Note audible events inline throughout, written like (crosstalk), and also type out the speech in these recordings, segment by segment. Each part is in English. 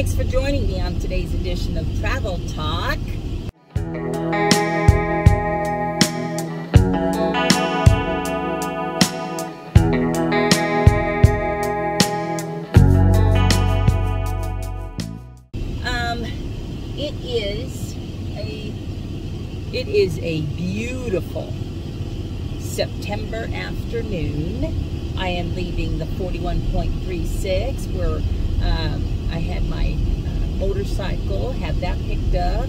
Thanks for joining me on today's edition of Travel Talk. Um, it is a it is a beautiful September afternoon. I am leaving the 41.36 where um, I had my uh, motorcycle, had that picked up,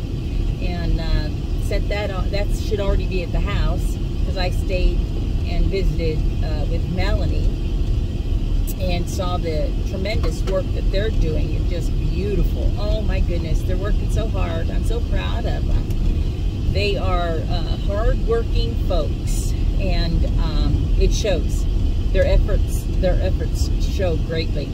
and uh, set that on. That should already be at the house because I stayed and visited uh, with Melanie and saw the tremendous work that they're doing. It's just beautiful. Oh my goodness, they're working so hard. I'm so proud of them. They are uh, hard-working folks, and um, it shows. Their efforts, their efforts show greatly,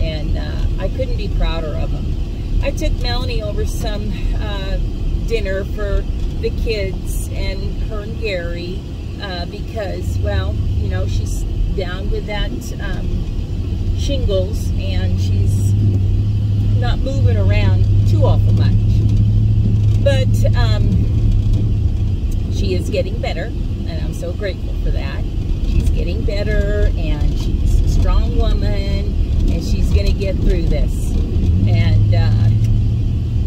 and uh, I couldn't be prouder of them. I took Melanie over some uh, dinner for the kids and her and Gary uh, because, well, you know, she's down with that um, shingles and she's not moving around too awful much. But um, she is getting better, and I'm so grateful for that. She's getting better, and she's a strong woman, and she's going to get through this. And uh,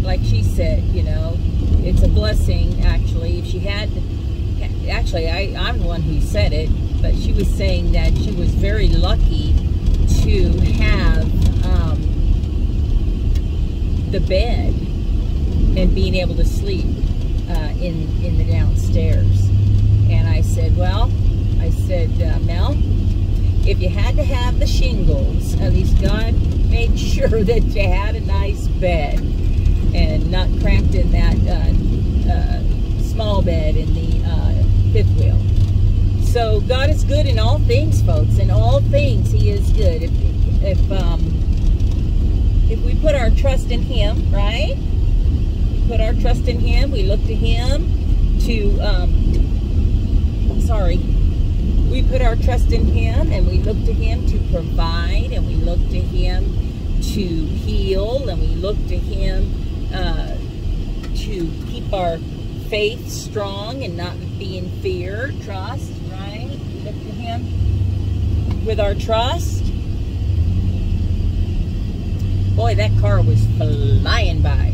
like she said, you know, it's a blessing, actually. If she had, actually, I, I'm the one who said it, but she was saying that she was very lucky to have um, the bed and being able to sleep uh, in in the downstairs. And I said, well, I said, uh, Mel, if you had to have the shingles, at least God (laughs) made sure that you had a nice bed and not cramped in that uh, uh, small bed in the uh, fifth wheel. So God is good in all things, folks. In all things, He is good. If if um, if we put our trust in Him, right? We put our trust in Him. We look to Him to. Um, sorry. We put our trust in Him, and we look to Him to provide, and we look to Him to heal, and we look to Him uh, to keep our faith strong and not be in fear. Trust, right? We look to Him with our trust. Boy, that car was flying by.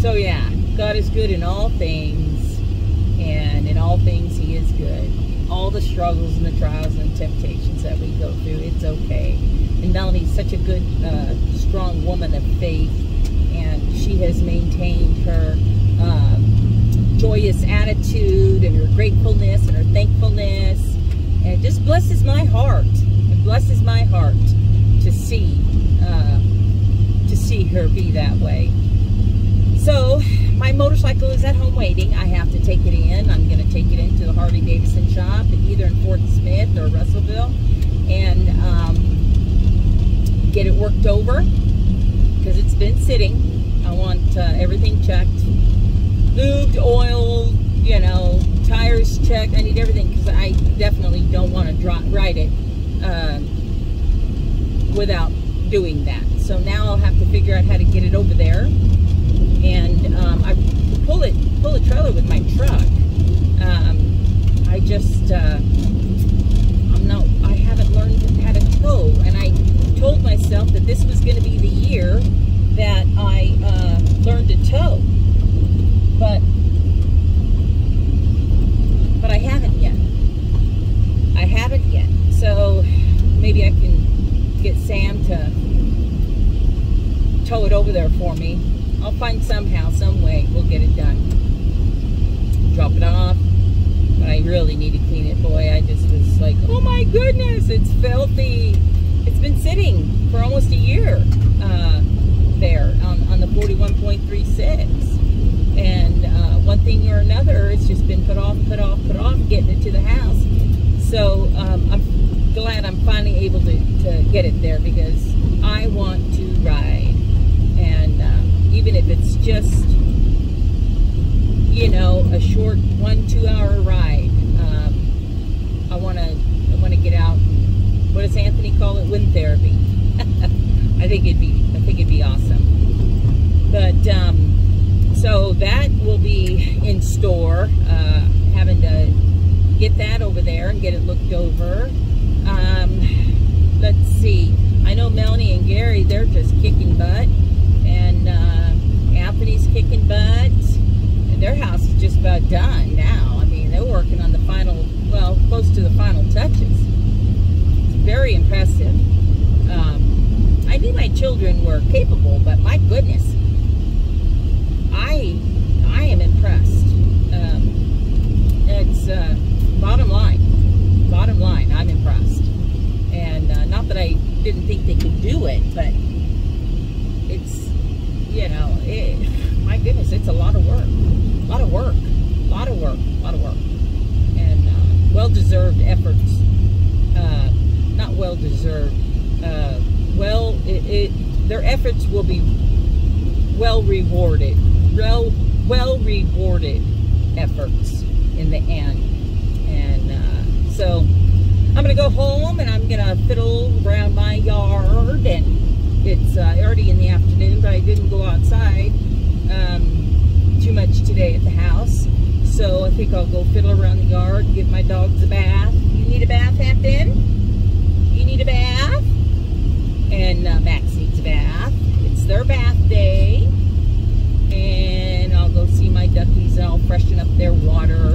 So yeah, God is good in all things, and in all things He is good. All the struggles and the trials and temptations that we go through, it's okay. And Melanie's such a good, uh, strong woman of faith, and she has maintained her um, joyous attitude and her gratefulness and her thankfulness. And it just blesses my heart. It blesses my heart to see uh, to see her be that way. So my motorcycle is at home waiting. I have to take it in. I'm going to take it into the Harley Davidson shop, either in Fort Smith or Russellville, and um, get it worked over because it's been sitting. I want uh, everything checked, lubed, oil, you know, tires checked. I need everything because I definitely don't want to drop ride it uh, without doing that. So now I'll have to figure out how to get it over there and um, I pull it pull a trailer with my truck. Um, I just uh, I'm not I haven't learned how to tow, and I told myself that this was going to be the year that I uh, learned to tow, but but I haven't yet. I haven't yet. So maybe I can get Sam to tow it over there for me I'll find somehow, some way, we'll get it done. Drop it off. But I really need to clean it. Boy, I just was like, oh my goodness, it's filthy. It's been sitting for almost a year uh, there on, on the 41.36. And uh, one thing or another, it's just been put off, put off, put off, getting it to the house. So um, I'm glad I'm finally able to, to get it there because I want to ride even if it's just, you know, a short one, two hour ride. Um, I want to I want to get out what does Anthony call it? Wind therapy. (laughs) I think it'd be I think it'd be awesome. But um, so that will be in store. Uh, having to get that over there and get it looked over. Um, let's see. I know Melanie and Gary, they're just kicking butt. And uh, Anthony's kicking butt. And their house is just about done now. I mean, they're working on the final, well, close to the final touches. It's very impressive. Um, I knew my children were capable, but my goodness, I I am impressed. Um, it's uh, bottom line, bottom line, I'm impressed. And uh, not that I didn't think they could do it, but it's, you know, it, my goodness, it's a lot of work. A lot of work. A lot of work. A lot of work. And uh, well-deserved efforts. Uh, not well-deserved. Uh, well, it, it, their efforts will be well rewarded. Well, well rewarded efforts in the end. And uh, so I'm going to go home and I'm going to fiddle around my yard. And it's uh, already in the afternoon, but I didn't go outside um, too much today at the house. So I think I'll go fiddle around the yard, give my dogs a bath. You need a bath, Hampton? You need a bath? And uh, Max needs a bath. It's their bath day. And I'll go see my duckies and I'll freshen up their water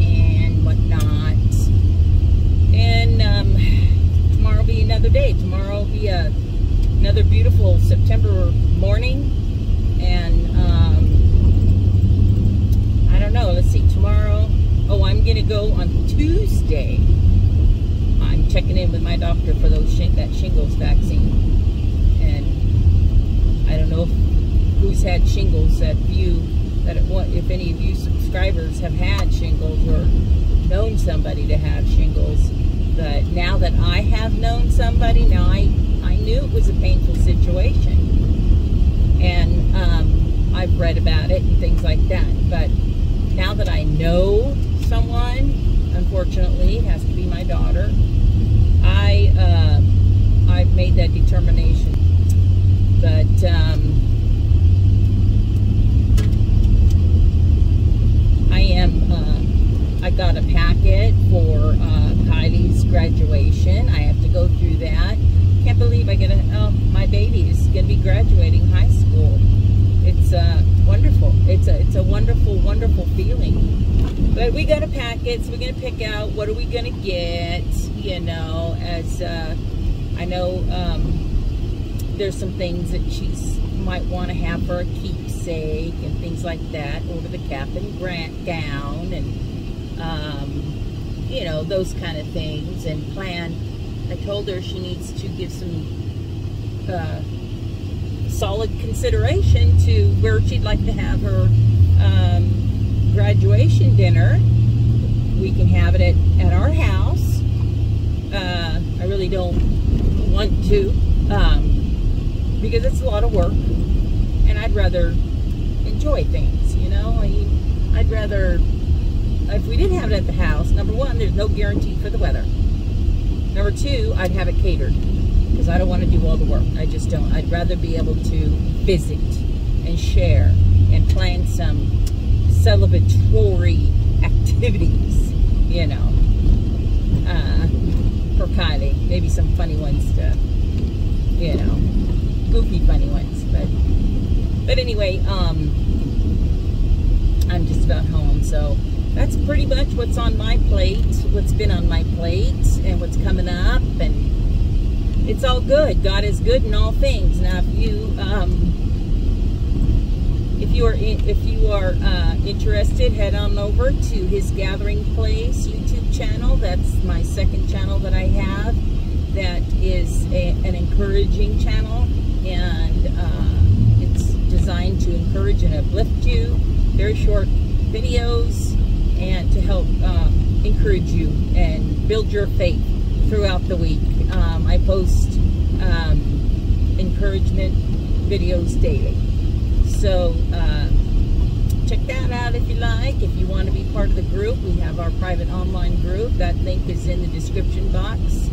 and whatnot. And um, tomorrow will be another day. Tomorrow will be a, another beautiful September morning, and um, I don't know. Let's see. Tomorrow, oh, I'm gonna go on Tuesday. I'm checking in with my doctor for those that shingles vaccine, I don't know if, who's had shingles. That you, that if any of you subscribers have had shingles or known somebody to have shingles but now that I have known somebody, now I, I knew it was a painful situation. And um, I've read about it and things like that. But now that I know someone, unfortunately, it has to be my daughter, I, uh, I've made that determination. But, um, I am, uh, I got a packet for, uh, Kylie's graduation. I have to go through that. Can't believe I get a, oh, my baby is going to be graduating high school. It's uh, wonderful. It's a, it's a wonderful, wonderful feeling. But we got a packet, so we're going to pick out what are we going to get, you know, as uh, I know um, there's some things that she might want to have for a keepsake and things like that over the cap and grant gown and um, you know, those kind of things and plan. I told her she needs to give some uh, solid consideration to where she'd like to have her um, graduation dinner. We can have it at, at our house. Uh, I really don't want to um, because it's a lot of work and I'd rather enjoy things, you know? I, I'd rather if we didn't have it at the house, number one, there's no guarantee for the weather. Number two, I'd have it catered because I don't want to do all the work. I just don't. I'd rather be able to visit and share and plan some celebratory (laughs) activities, you know, uh, for Kylie. Maybe some funny ones to, you know, goofy funny ones. But, but anyway, um, I'm just about home, so that's pretty much what's on my plate, what's been on my plate, and what's coming up, and it's all good. God is good in all things. Now, if you um, if you are in, if you are uh, interested, head on over to His Gathering Place YouTube channel. That's my second channel that I have. That is a, an encouraging channel, and uh, designed to encourage and uplift you. Very short videos and to help um, encourage you and build your faith throughout the week. Um, I post um, encouragement videos daily. So uh, check that out if you like. If you want to be part of the group, we have our private online group. That link is in the description box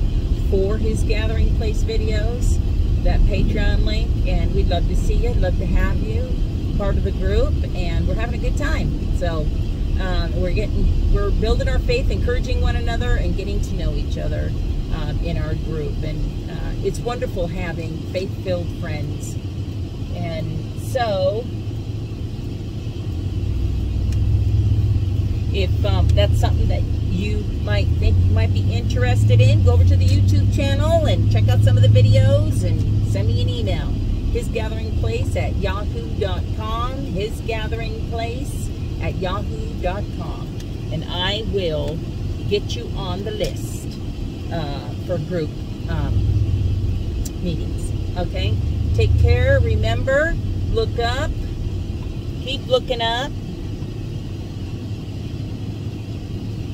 for his Gathering Place videos, that Patreon link, and we'd love to see you, love to have you part of the group, and we're having a good time. So um, we're getting, we're building our faith, encouraging one another, and getting to know each other um, in our group. And uh, it's wonderful having faith-filled friends. And so, if um, that's something that you might think you might be interested in, go over to the YouTube channel and check out some of the videos and send me an email. His Gathering Place at yahoo.com. His Gathering Place at yahoo.com. And I will get you on the list uh, for group um, meetings. Okay? Take care. Remember, look up. Keep looking up.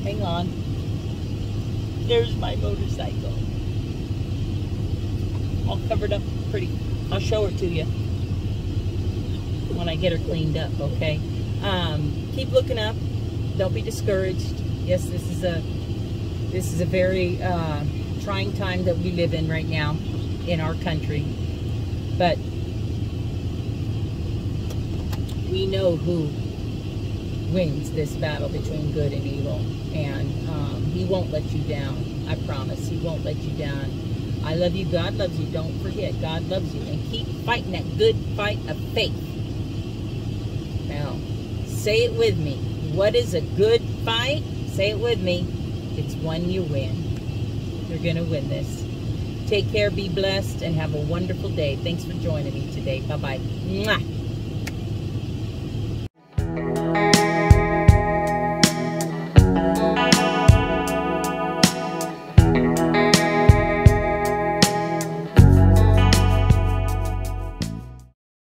Hang on. There's my motorcycle. All covered up pretty. I'll show her to you when I get her cleaned up, okay? Um, keep looking up. Don't be discouraged. Yes, this is a this is a very uh, trying time that we live in right now in our country. But we know who wins this battle between good and evil. And um, he won't let you down. I promise. He won't let you down. I love you. God loves you. Don't forget. God loves you. And keep fighting that good fight of faith. Now, say it with me. What is a good fight? Say it with me. It's one you win. You're going to win this. Take care, be blessed, and have a wonderful day. Thanks for joining me today. Bye-bye.